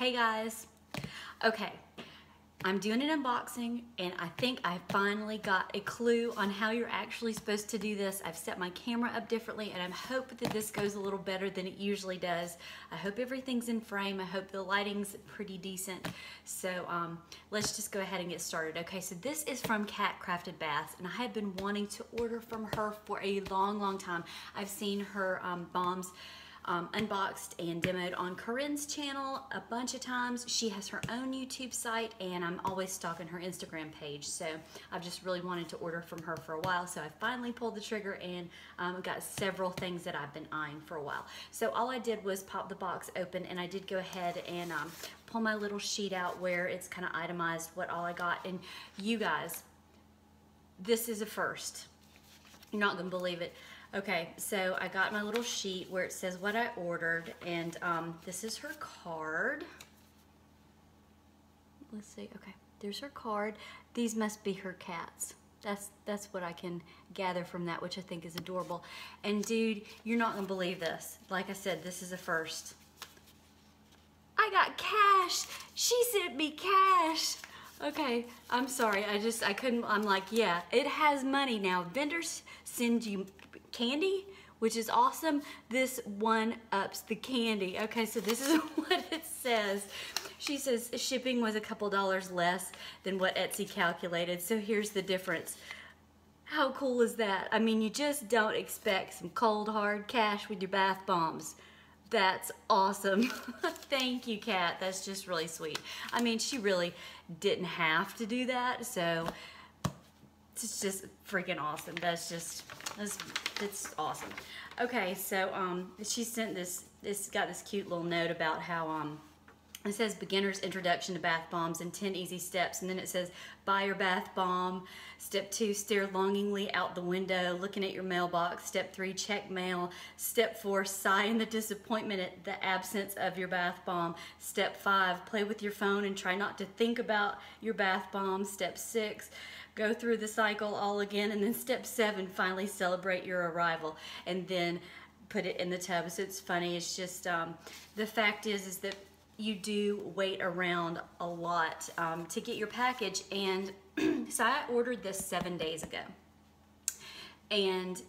Hey guys. Okay, I'm doing an unboxing and I think I finally got a clue on how you're actually supposed to do this. I've set my camera up differently and I hope that this goes a little better than it usually does. I hope everything's in frame. I hope the lighting's pretty decent. So um, let's just go ahead and get started. Okay, so this is from Cat Crafted Baths and I have been wanting to order from her for a long, long time. I've seen her um, bombs um, unboxed and demoed on Corinne's channel a bunch of times. She has her own YouTube site and I'm always stalking her Instagram page. So I've just really wanted to order from her for a while. So I finally pulled the trigger and um, got several things that I've been eyeing for a while. So all I did was pop the box open and I did go ahead and um, pull my little sheet out where it's kind of itemized what all I got. And you guys, this is a first. You're not gonna believe it. Okay, so I got my little sheet where it says what I ordered, and um, this is her card. Let's see, okay, there's her card. These must be her cats. That's that's what I can gather from that, which I think is adorable. And dude, you're not gonna believe this. Like I said, this is a first. I got cash. She sent me cash. Okay, I'm sorry. I just, I couldn't, I'm like, yeah, it has money now. Vendors send you candy, which is awesome. This one ups the candy. Okay, so this is what it says. She says shipping was a couple dollars less than what Etsy calculated. So here's the difference. How cool is that? I mean, you just don't expect some cold hard cash with your bath bombs. That's awesome. Thank you, Kat. That's just really sweet. I mean, she really didn't have to do that, so it's just freaking awesome. That's just, that's, it's awesome. Okay, so um, she sent this, this got this cute little note about how um, it says beginner's introduction to bath bombs and 10 easy steps. And then it says buy your bath bomb. Step two stare longingly out the window looking at your mailbox. Step three check mail. Step four sigh in the disappointment at the absence of your bath bomb. Step five play with your phone and try not to think about your bath bomb. Step six go through the cycle all again and then step seven finally celebrate your arrival and then put it in the tub so it's funny it's just um, the fact is is that you do wait around a lot um, to get your package. And so I ordered this seven days ago. And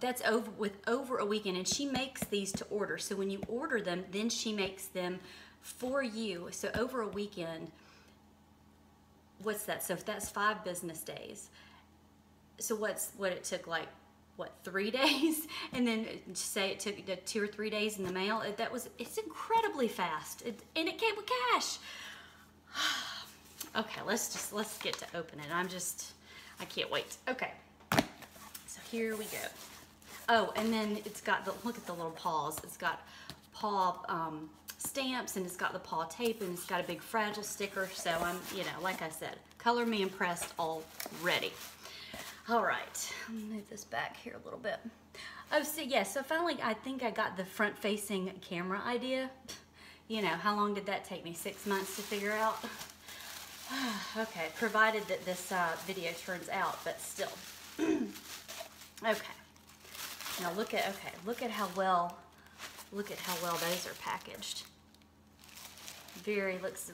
that's over with over a weekend and she makes these to order. So when you order them, then she makes them for you. So over a weekend, what's that? So if that's five business days. So what's what it took like what three days? And then say it took two or three days in the mail that was it's incredibly fast. It, and it came with cash. Okay let's just let's get to open it i'm just i can't wait. Okay. So here we go. Oh and then it's got the look at the little paws. It's got paw um, stamps and it's got the paw tape and it's got a big fragile sticker so i'm you know like i said color me impressed already all right, move this back here a little bit. Oh, so yeah, so finally I think I got the front facing camera idea. You know, how long did that take me? Six months to figure out? okay, provided that this uh, video turns out, but still. okay, now look at, okay, look at how well, look at how well those are packaged. Very, looks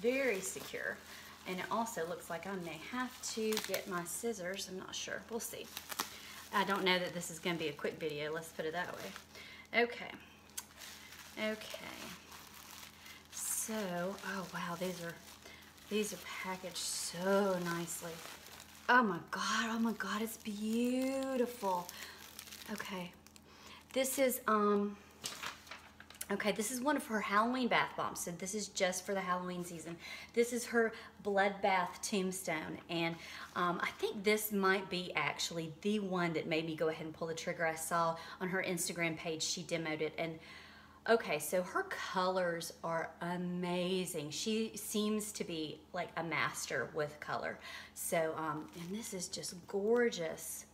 very secure. And it also looks like I may have to get my scissors. I'm not sure. We'll see. I don't know that this is going to be a quick video. Let's put it that way. Okay. Okay. So, oh wow, these are these are packaged so nicely. Oh my god, oh my god, it's beautiful. Okay. This is um Okay, this is one of her Halloween bath bombs. So this is just for the Halloween season. This is her Bloodbath Tombstone. And um, I think this might be actually the one that made me go ahead and pull the trigger. I saw on her Instagram page, she demoed it. And okay, so her colors are amazing. She seems to be like a master with color. So, um, and this is just gorgeous.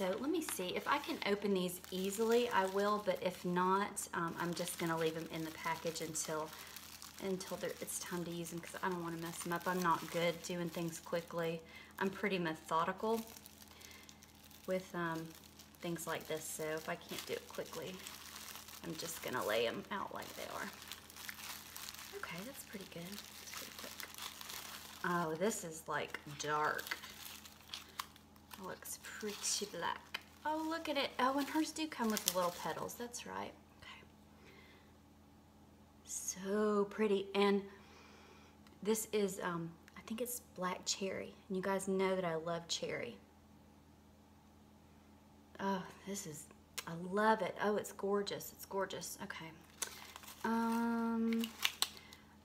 So let me see, if I can open these easily, I will, but if not, um, I'm just gonna leave them in the package until until it's time to use them because I don't wanna mess them up. I'm not good doing things quickly. I'm pretty methodical with um, things like this, so if I can't do it quickly, I'm just gonna lay them out like they are. Okay, that's pretty good. That's pretty quick. Oh, this is like dark. Looks pretty black. Oh, look at it. Oh, and hers do come with little petals. That's right. Okay. So pretty. And this is, um, I think it's black cherry. And you guys know that I love cherry. Oh, this is, I love it. Oh, it's gorgeous. It's gorgeous. Okay. Um,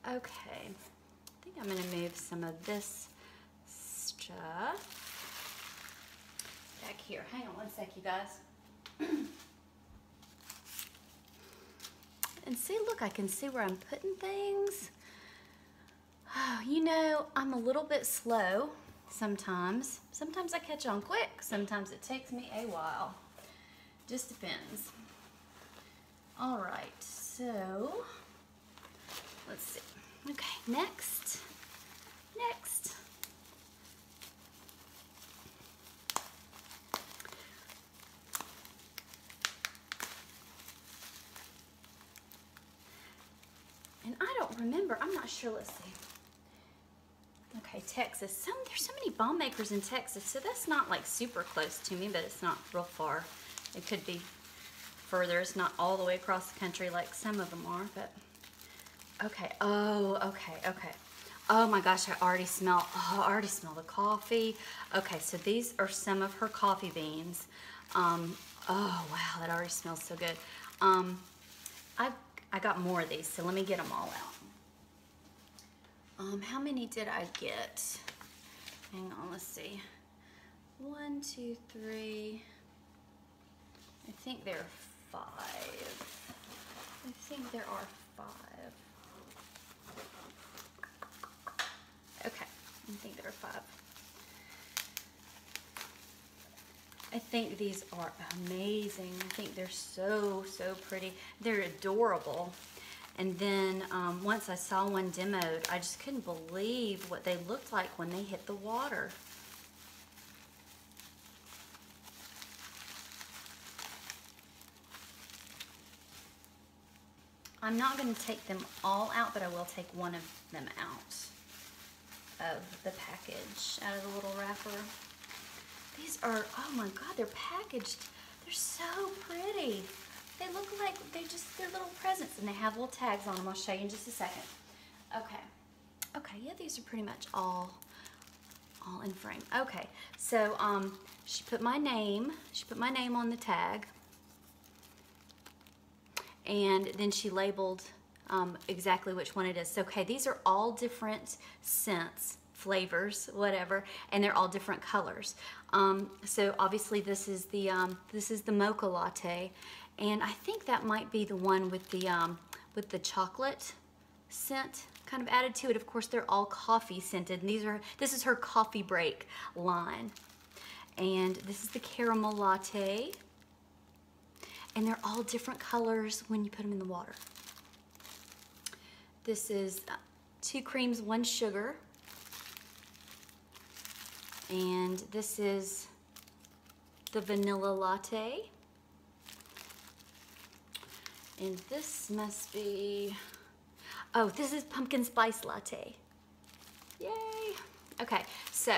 okay. I think I'm gonna move some of this stuff back here. Hang on one sec, you guys. and see, look, I can see where I'm putting things. Oh, you know, I'm a little bit slow sometimes. Sometimes I catch on quick. Sometimes it takes me a while. Just depends. All right, so let's see. Okay, next, next. And I don't remember, I'm not sure, let's see. Okay, Texas. Some There's so many bomb makers in Texas, so that's not like super close to me, but it's not real far. It could be further. It's not all the way across the country like some of them are, but okay. Oh, okay, okay. Oh my gosh, I already smell, oh, I already smell the coffee. Okay, so these are some of her coffee beans. Um, oh wow, that already smells so good. Um, I, I got more of these, so let me get them all out. Um, how many did I get? Hang on, let's see. One, two, three. I think there are five. I think there are five. Okay, I think there are five. I think these are amazing. I think they're so, so pretty. They're adorable. And then um, once I saw one demoed, I just couldn't believe what they looked like when they hit the water. I'm not going to take them all out, but I will take one of them out of the package, out of the little wrapper. These are, oh my God, they're packaged. They're so pretty. They look like they just, they're little presents and they have little tags on them. I'll show you in just a second. Okay. Okay, yeah, these are pretty much all, all in frame. Okay, so um, she put my name, she put my name on the tag and then she labeled um, exactly which one it is. So, okay, these are all different scents, flavors, whatever, and they're all different colors. Um, so obviously this is the um, this is the mocha latte, and I think that might be the one with the um, with the chocolate scent kind of added to it. Of course, they're all coffee scented, and these are this is her coffee break line, and this is the caramel latte, and they're all different colors when you put them in the water. This is uh, two creams, one sugar, and this is the vanilla latte. And this must be, oh, this is pumpkin spice latte. Yay. Okay, so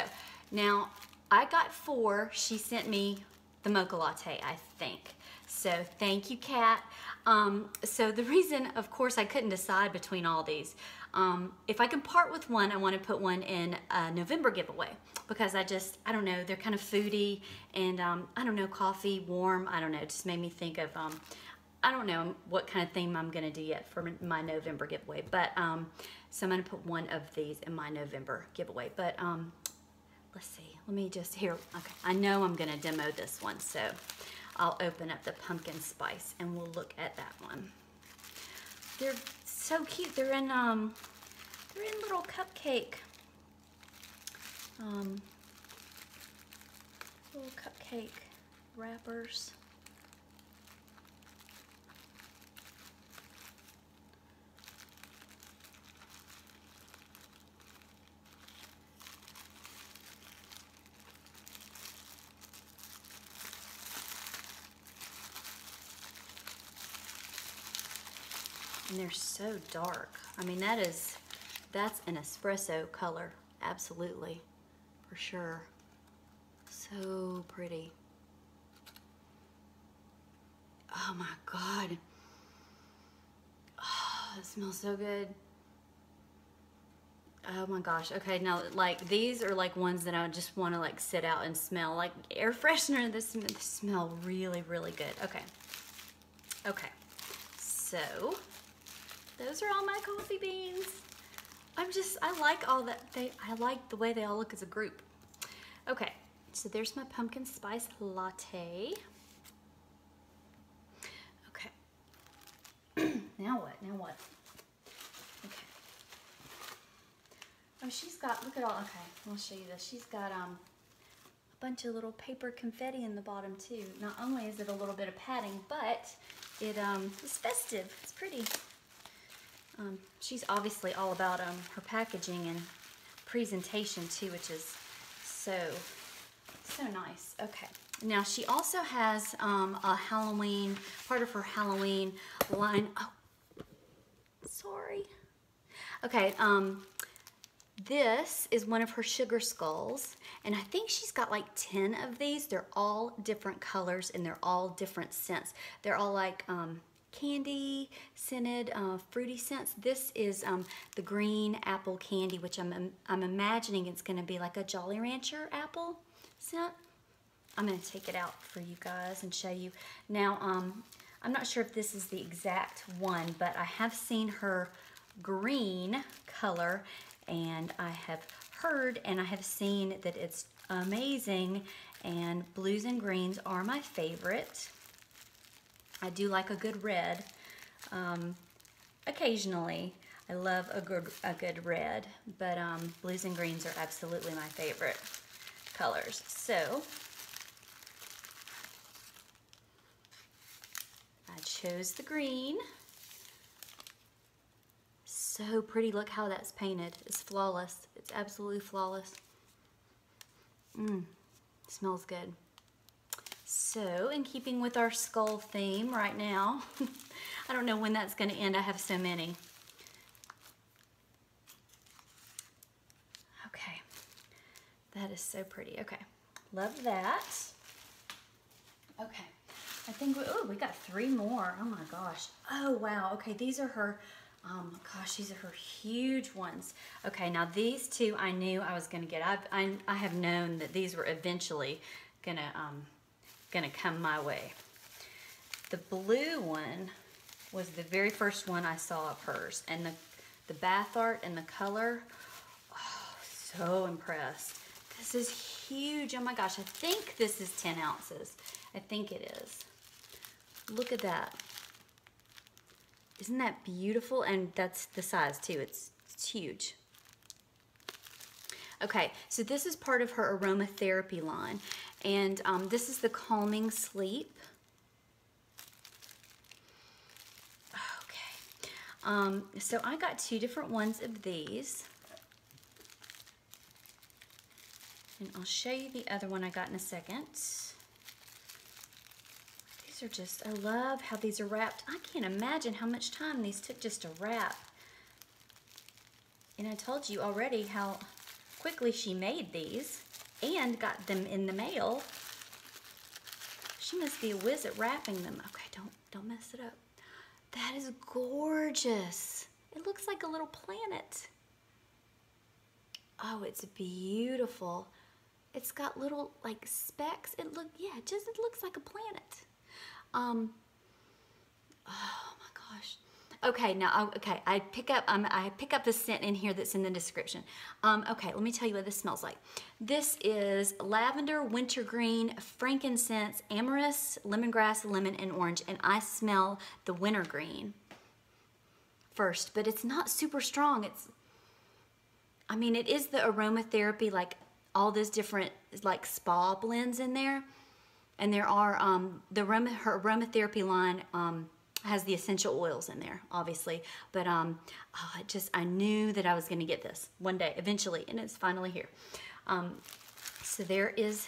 now I got four. She sent me the mocha latte, I think. So thank you, Kat. Um, so the reason, of course, I couldn't decide between all these. Um, if I can part with one, I want to put one in a November giveaway because I just, I don't know, they're kind of foodie and um, I don't know, coffee, warm, I don't know, just made me think of um, I don't know what kind of theme I'm going to do yet for my November giveaway. But, um, so I'm to put one of these in my November giveaway. But, um, let's see. Let me just, here, okay. I know I'm going to demo this one. So I'll open up the pumpkin spice and we'll look at that one. They're so cute. They're in, um, they're in little cupcake, um, little cupcake wrappers. And they're so dark. I mean, that is, that's an espresso color. Absolutely. For sure. So pretty. Oh my God. Oh, it smells so good. Oh my gosh. Okay, now like these are like ones that I just want to like sit out and smell. Like air freshener, this, this smell really, really good. Okay. Okay. So those are all my coffee beans. I'm just, I like all that, they, I like the way they all look as a group. Okay, so there's my pumpkin spice latte. Okay. now what, now what? Okay. Oh, she's got, look at all, okay, I'll show you this. She's got um, a bunch of little paper confetti in the bottom too. Not only is it a little bit of padding, but it um, is festive. It's pretty. Um, she's obviously all about um, her packaging and presentation too, which is so, so nice. Okay. Now she also has um, a Halloween, part of her Halloween line. Oh, sorry. Okay, um, this is one of her sugar skulls, and I think she's got like 10 of these. They're all different colors and they're all different scents. They're all like um, candy scented uh, fruity scents. This is um, the green apple candy, which I'm, I'm imagining it's gonna be like a Jolly Rancher apple scent. I'm gonna take it out for you guys and show you. Now, um, I'm not sure if this is the exact one, but I have seen her green color and I have heard and I have seen that it's amazing and blues and greens are my favorite. I do like a good red. Um, occasionally, I love a good, a good red, but um, blues and greens are absolutely my favorite colors. So, I chose the green. So pretty, look how that's painted. It's flawless. It's absolutely flawless. Mmm, smells good. So, in keeping with our skull theme right now, I don't know when that's going to end. I have so many. Okay, that is so pretty. Okay, love that. Okay, I think, we, oh, we got three more. Oh my gosh. Oh, wow. Okay, these are her, um, gosh, these are her huge ones. Okay, now these two I knew I was going to get. I've, I, I have known that these were eventually going to, um, gonna come my way. The blue one was the very first one I saw of hers. And the, the bath art and the color, oh, so impressed. This is huge. Oh my gosh, I think this is 10 ounces. I think it is. Look at that. Isn't that beautiful? And that's the size too. It's, it's huge. Okay, so this is part of her aromatherapy line. And um, this is the Calming Sleep. Okay, um, so I got two different ones of these. And I'll show you the other one I got in a second. These are just, I love how these are wrapped. I can't imagine how much time these took just to wrap. And I told you already how quickly she made these and got them in the mail. She must be a whiz at wrapping them. Okay, don't, don't mess it up. That is gorgeous. It looks like a little planet. Oh, it's beautiful. It's got little like specks. It look, yeah, just it looks like a planet. Um, oh my gosh. Okay, now, okay, I pick up, um, I pick up the scent in here that's in the description. Um, okay, let me tell you what this smells like. This is lavender, wintergreen, frankincense, amyris, lemongrass, lemon, and orange, and I smell the wintergreen first, but it's not super strong. It's, I mean, it is the aromatherapy, like all those different, like spa blends in there. And there are, um, the aroma, her aromatherapy line, um, has the essential oils in there, obviously. But um, oh, I just, I knew that I was going to get this one day, eventually, and it's finally here. Um, so there is,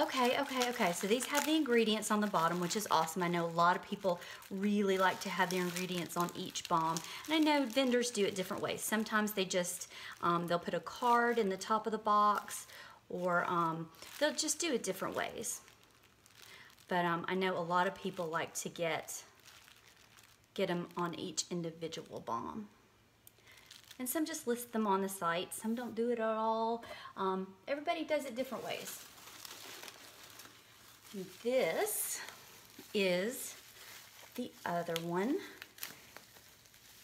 Okay, okay, okay. So these have the ingredients on the bottom, which is awesome. I know a lot of people really like to have their ingredients on each bomb. And I know vendors do it different ways. Sometimes they just, um, they'll put a card in the top of the box or um, they'll just do it different ways. But um, I know a lot of people like to get, get them on each individual bomb. And some just list them on the site. Some don't do it at all. Um, everybody does it different ways. This is the other one.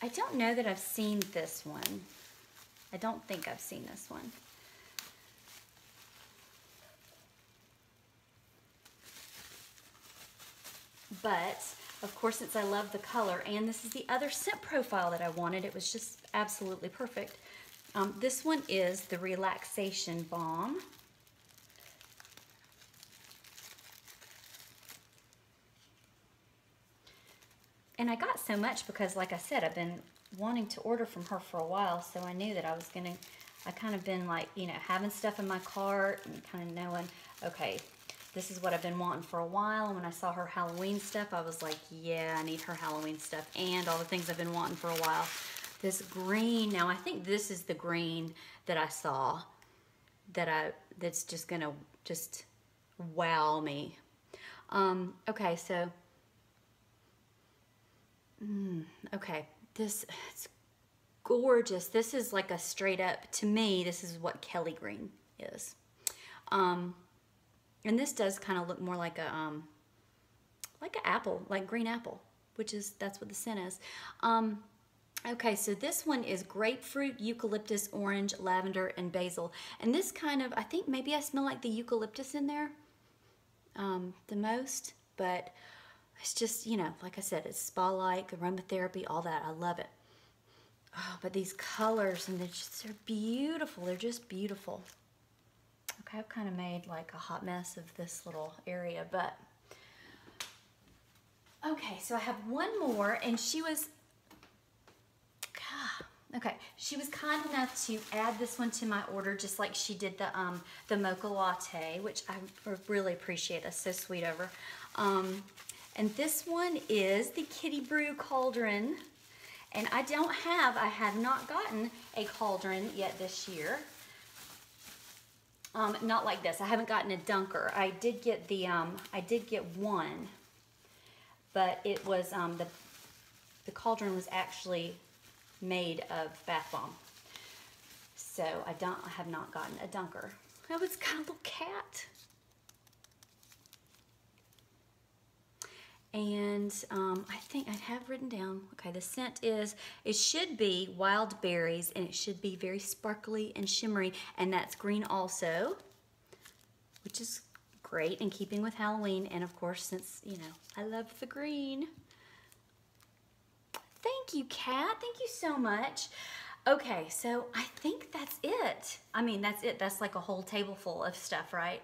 I don't know that I've seen this one. I don't think I've seen this one. But, of course, since I love the color, and this is the other scent profile that I wanted, it was just absolutely perfect. Um, this one is the Relaxation Balm. and I got so much because, like I said, I've been wanting to order from her for a while, so I knew that I was gonna, I kind of been like, you know, having stuff in my cart and kind of knowing, okay, this is what I've been wanting for a while, and when I saw her Halloween stuff, I was like, yeah, I need her Halloween stuff and all the things I've been wanting for a while. This green, now I think this is the green that I saw that I, that's just gonna just wow me. Um, okay, so Mm, okay, this it's gorgeous. This is like a straight up, to me, this is what Kelly Green is. Um, and this does kind of look more like a, um, like an apple, like green apple, which is, that's what the scent is. Um, okay, so this one is grapefruit, eucalyptus, orange, lavender, and basil. And this kind of, I think maybe I smell like the eucalyptus in there um, the most, but it's just, you know, like I said, it's spa-like, aromatherapy, all that. I love it. Oh, but these colors, and they're just, they're beautiful. They're just beautiful. Okay, I've kind of made like a hot mess of this little area, but okay, so I have one more, and she was, okay, she was kind enough to add this one to my order, just like she did the um the mocha latte, which I really appreciate. That's so sweet over. Um, and this one is the Kitty Brew Cauldron. And I don't have, I have not gotten a cauldron yet this year. Um, not like this. I haven't gotten a dunker. I did get the, um, I did get one, but it was, um, the, the cauldron was actually made of bath bomb. So I don't, I have not gotten a dunker. Oh, it's got a little cat. And um, I think I have written down, okay, the scent is, it should be wild berries and it should be very sparkly and shimmery and that's green also, which is great in keeping with Halloween and of course since, you know, I love the green. Thank you, Kat. Thank you so much. Okay, so I think that's it. I mean, that's it. That's like a whole table full of stuff, right?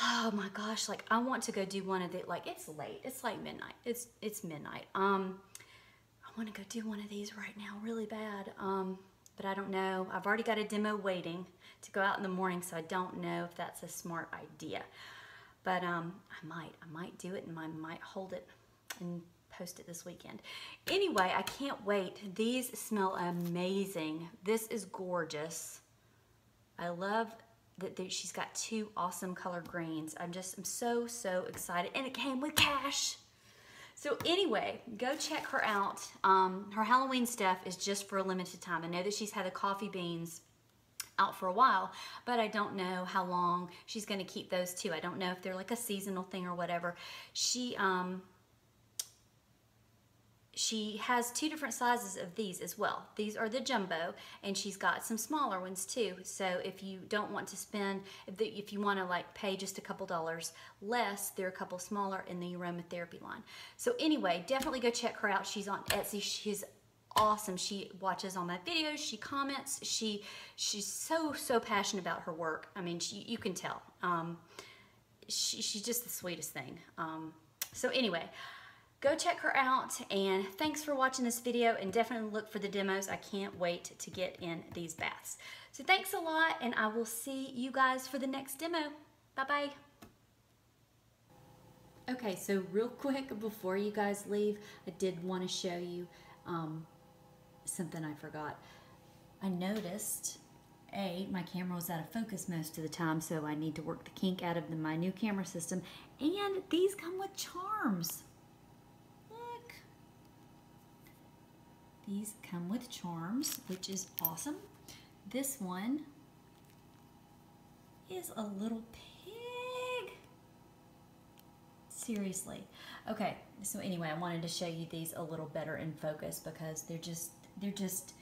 Oh my gosh, like I want to go do one of the, like it's late, it's like midnight, it's it's midnight. Um, I want to go do one of these right now really bad, um, but I don't know. I've already got a demo waiting to go out in the morning, so I don't know if that's a smart idea. But um, I might, I might do it and I might hold it and post it this weekend. Anyway, I can't wait. These smell amazing. This is gorgeous. I love that she's got two awesome color greens. I'm just, I'm so, so excited. And it came with cash. So anyway, go check her out. Um, her Halloween stuff is just for a limited time. I know that she's had the coffee beans out for a while, but I don't know how long she's going to keep those two. I don't know if they're like a seasonal thing or whatever. She, um, she has two different sizes of these as well. These are the jumbo, and she's got some smaller ones too. So if you don't want to spend, if you want to like pay just a couple dollars less, there are a couple smaller in the aromatherapy line. So anyway, definitely go check her out. She's on Etsy. She's awesome. She watches all my videos. She comments. She she's so so passionate about her work. I mean, she, you can tell. Um, she, she's just the sweetest thing. Um, so anyway go check her out and thanks for watching this video and definitely look for the demos. I can't wait to get in these baths. So thanks a lot and I will see you guys for the next demo. Bye-bye. Okay, so real quick before you guys leave, I did want to show you um, something I forgot. I noticed, A, my camera was out of focus most of the time, so I need to work the kink out of the, my new camera system. And these come with charms. Look. These come with charms, which is awesome. This one is a little pig. Seriously. Okay, so anyway, I wanted to show you these a little better in focus because they're just they're just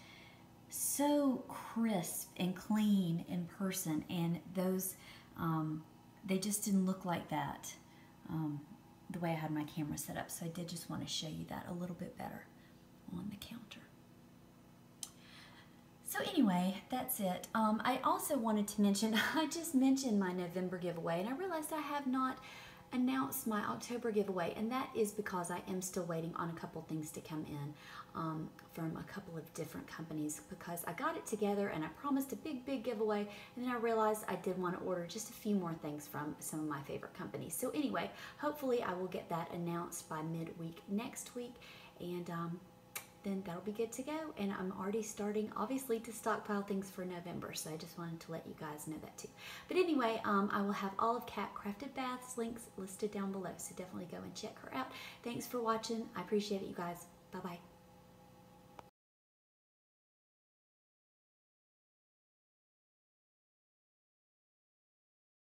so crisp and clean in person and those um, they just didn't look like that um, the way I had my camera set up so I did just want to show you that a little bit better on the counter. So anyway, that's it. Um, I also wanted to mention, I just mentioned my November giveaway and I realized I have not announced my October giveaway and that is because I am still waiting on a couple things to come in um, from a couple of different companies because I got it together and I promised a big, big giveaway and then I realized I did want to order just a few more things from some of my favorite companies. So anyway, hopefully I will get that announced by midweek next week and um, then that'll be good to go. And I'm already starting, obviously, to stockpile things for November. So I just wanted to let you guys know that too. But anyway, um, I will have all of Cat Crafted Baths links listed down below. So definitely go and check her out. Thanks for watching. I appreciate it, you guys. Bye-bye.